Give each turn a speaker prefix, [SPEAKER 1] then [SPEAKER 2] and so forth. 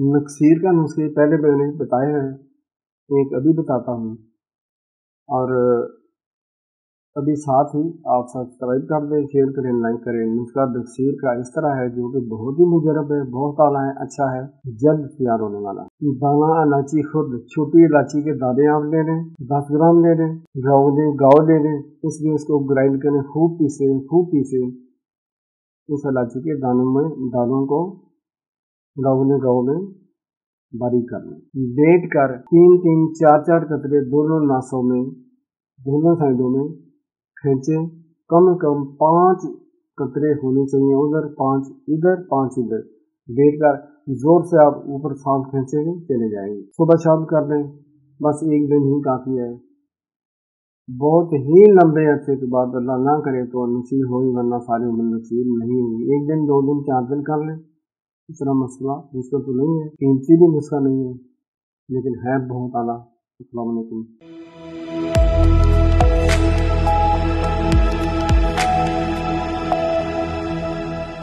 [SPEAKER 1] नक्सीर का नुस्खे पहले मैंने बताए हैं। एक अभी बताता हूँ। और, अभी साथ ही आप सब्सक्राइब कर दें शेयर करें लाइक करें। नुस्खा नक्सीर का इस तरह है, जो कि बहुत ही मुजरब है, बहुत आला है अच्छा है, जल्द तैयार होने वाला दाना इलायची खुद छोटी इलायची के दाने आप ले लें, दस ग्राम ले लें, गाँव लें गाँव ले लें। इसलिए इसको ग्राइंड करें, खूब पीसे खूब पीसे। इस इलायची के दानों में, दानों को गाँव ने गाँव में कर लें लेट कर, तीन तीन, चार चार कतरे दोनों नासों में, दोनों साइडों में खींचे। कम कम पाँच कतरे होने चाहिए उधर, पाँच इधर पाँच इधर। लेट कर, ज़ोर से आप ऊपर सांस खींचेंगे चले जाएँगे सुबह शाम कर लें, बस एक दिन ही काफ़ी है। बहुत ही लंबे अरसे के बाद अल्लाह ना करे तो नसीब हो वरना सारी उम्र नसीब नहीं होगी। एक दिन, दो दिन, चार दिन कर लें। इतना मसला मुश्किल तो नहीं है। कीमती भी नुस्खा नहीं है, लेकिन है बहुत आला। असलकुम